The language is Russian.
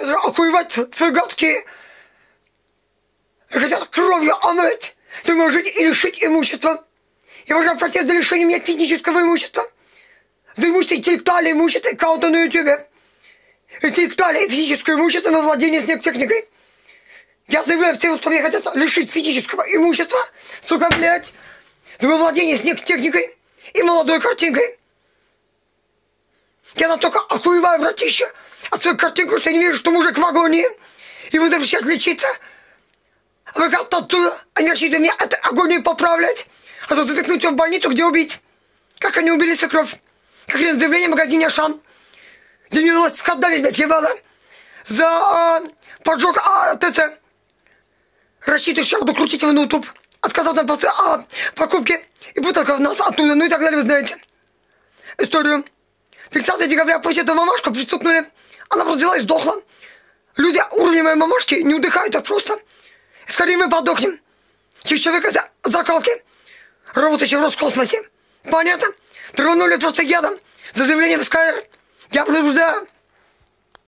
охуевать гадкие. Хотят кровью омыть своему жить и лишить имущества. Я выражаю протест за лишение меня физического имущества. За имущество интеллектуальное имущество аккаунта на ютубе. Интеллектуальное и физическое имущество на владение снег-техникой. Я заявляю всем, что мне хотят лишить физического имущества, сука, блядь, за владение снег-техникой и молодой картинкой. Я настолько охуеваю, братище, от своей картинки, что я не вижу, что мужик в агонии, и буду сейчас лечиться. А как оттуда, они рассчитывают меня от агонии поправлять, а то запихнуть его в больницу, где убить. Как они убили свекровь? Как на заявление в магазине Ашан. Где мне удалось скандалить, блядь, ебало. За а, поджог а, ТЦ. Рассчитываю, что я буду крутить его на YouTube. Отказал нам после а, покупки и бутылка в нас оттуда, ну и так далее, вы знаете. Историю. 30 декабря после этого мамашку пристукнули. Она родила и сдохла. Люди уровня моей мамашки не удыхают так просто. Скорее мы подохнем. Через человека за закалки, работающий в Роскосмосе. Понятно? Тронули просто ядом за заявление в СКР. Я предупреждаю.